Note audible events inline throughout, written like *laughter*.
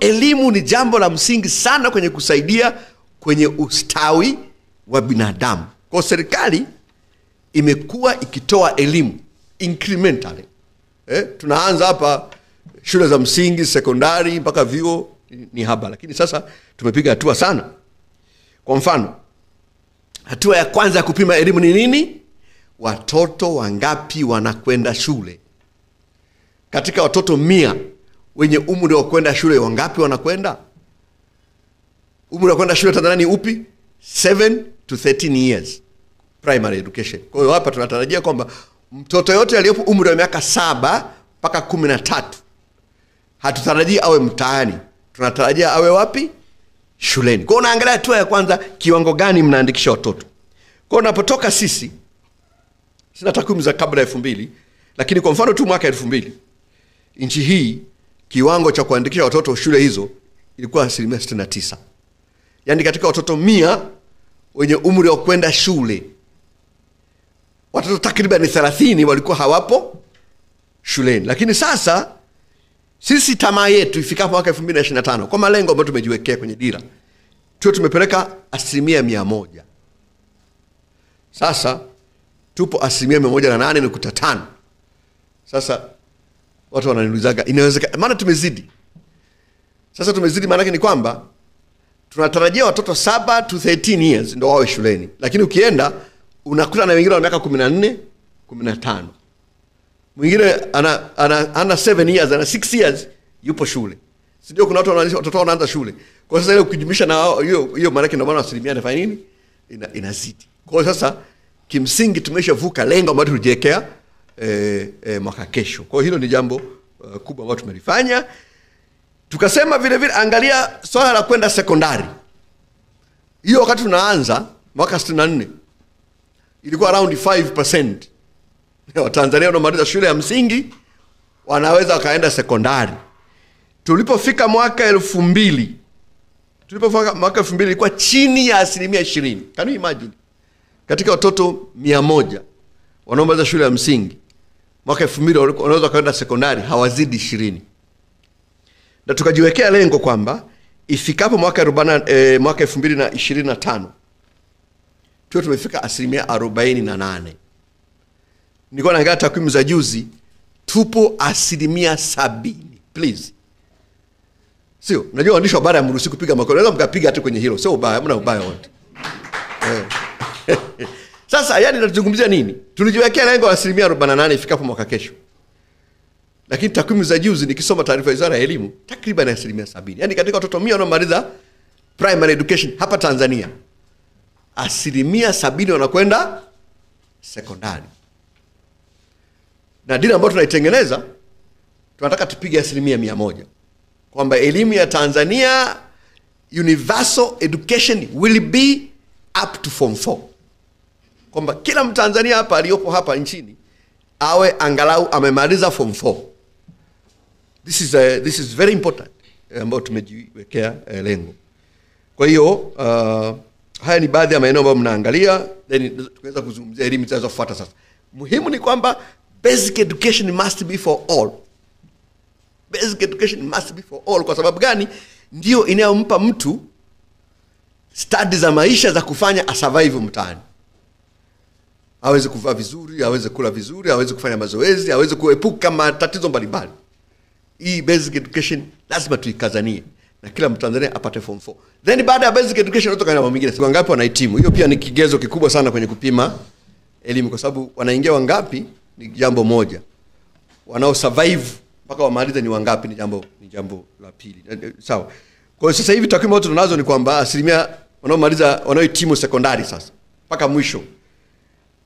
elimu ni jambo la msingi sana kwenye kusaidia kwenye ustawi wa binadamu. Kwa serikali imekuwa ikitoa elimu incrementally. Eh, tunaanza hapa shule za msingi sekondari mpaka vyuo ni- haba. Lakini sasa tumepiga hatua sana. Kwa mfano hatua ya kwanza ya kupima elimu ni nini watoto wangapi wanakwenda shule? Katika watoto mia wenye umri wa kwenda shule wangapi wanakwenda? Umri wa kwenda shule tanzania ni upi? 7 to 13 years primary education. Kwa hiyo hapa tunatarajia kwamba mtoto yote aliyepo umri wa miaka saba mpaka kumi na tatu hatutarajii awe mtaani. Tunatarajia awe wapi? Shuleni. Kwao unaangalia hatua ya kwanza kiwango gani mnaandikisha watoto? Kwao unapotoka sisi sina takwimu za kabla ya elfu mbili lakini kwa mfano tu mwaka elfu mbili nchi hii kiwango cha kuandikisha watoto shule hizo ilikuwa asilimia 69 yaani katika watoto mia wenye umri wa kwenda shule watoto takribani thelathini walikuwa hawapo shuleni. Lakini sasa sisi tamaa yetu ifikapo mwaka elfu mbili na ishiri na tano kwa malengo ambayo tumejiwekea kwenye dira tuwe tumepeleka asilimia mia moja. Sasa tupo asilimia mia moja na nane nukta tano. Sasa watu wananiulizaga inawezekana maana tumezidi. Sasa tumezidi maanake ni kwamba tunatarajia watoto saba to 13 years ndo wawe shuleni. Lakini ukienda unakuta na wengine wana miaka kumi na nne kumi na tano. Mwingine ana ana ana seven years ana six years yupo shule. Sindio kuna watu watoto wanaanza shule? Kwa sasa ile ukijumlisha na hiyo maanake ndio maana asilimia inafanya nini? Ina, inazidi. Kwa sasa kimsingi tumeshavuka lengo ambalo tulijiwekea e, e, mwaka kesho. Kwa hiyo hilo ni jambo uh, kubwa ambalo tumelifanya. Tukasema vile vile angalia swala la kwenda sekondari. Hiyo wakati tunaanza mwaka 64 ilikuwa around 5% *laughs* watanzania wanaomaliza shule ya msingi wanaweza wakaenda sekondari. Tulipofika mwaka elfu mbili tulipofika mwaka elfu mbili ilikuwa chini ya asilimia ishirini. Can you imagine katika watoto mia moja wanaomaliza shule ya msingi mwaka elfu mbili wanaweza wakaenda sekondari hawazidi ishirini. Na tukajiwekea lengo kwamba ifikapo eh, mwaka elfu mbili na ishirini na tano tuwe tumefika asilimia arobaini na nane. Nilikuwa naangalia takwimu za juzi tupo asilimia sabini please. Sio? Najua waandishi wa habari amruhusi kupiga makofi. Naweza mkapiga tu kwenye hilo. Sio ubaya mna ubaya wote. Eh. *laughs* sasa yani natuzungumzia nini? Tulijiwekea lengo la asilimia 48 ifikapo mwaka kesho. Lakini takwimu za juzi nikisoma taarifa ya wizara ya elimu takriban asilimia sabini. Yaani katika watoto mia wanaomaliza primary education hapa tanzania asilimia sabini wanakwenda sekondari. Na dira ambayo tunaitengeneza tunataka tupige asilimia mia moja. Kwamba elimu ya tanzania universal education will be up to form 4 kwamba kila mtanzania hapa aliyopo hapa nchini awe angalau amemaliza form 4 this is, a, this is very important eh, ambayo tumejiwekea eh, lengo. Kwa hiyo uh, haya ni baadhi ya maeneo ambayo mnaangalia then tunaweza kuzungumzia elimu zinazofuata sasa. Muhimu ni kwamba basic education must be for all. Basic education must be for all. Kwa sababu gani? Ndio inayompa mtu stadi za maisha za kufanya asurvive mtaani aweze kuvaa vizuri aweze kula vizuri aweze kufanya mazoezi aweze kuepuka matatizo mbalimbali. Hii basic education lazima tuikazanie na kila mtanzania apate form 4 then baada ya basic education unatoka na mambo mengine siku wanahitimu? Hiyo pia ni kigezo kikubwa sana kwenye kupima elimu kwa sababu wanaingia wangapi ni jambo moja. Wanao survive mpaka wamalize ni wangapi ni jambo ni jambo la pili. Eh, eh, sawa. Kwa hiyo sasa hivi takwimu zote tunazo ni kwamba asilimia wanaomaliza wanaohitimu sekondari sasa mpaka mwisho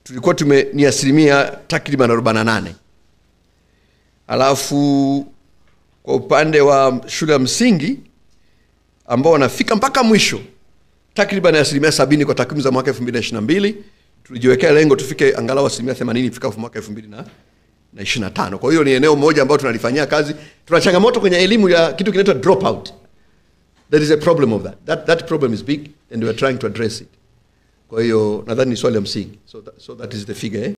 tulikuwa tume ni asilimia takriban 48 alafu kwa upande wa shule ya msingi ambao wanafika mpaka mwisho takriban asilimia sabini kwa takwimu za mwaka elfu mbili na ishiri na mbili tulijiwekea lengo tufike angalau asilimia themanini ifikapo mwaka elfu mbili na na ishiri na tano. Kwa hiyo ni eneo moja ambayo tunalifanyia kazi. Tuna changamoto kwenye elimu ya kitu kinaitwa dropout. There is a problem of that. that that problem is big and we are trying to address it kwa hiyo nadhani ni swali la msingi so that, so that is the figure eh?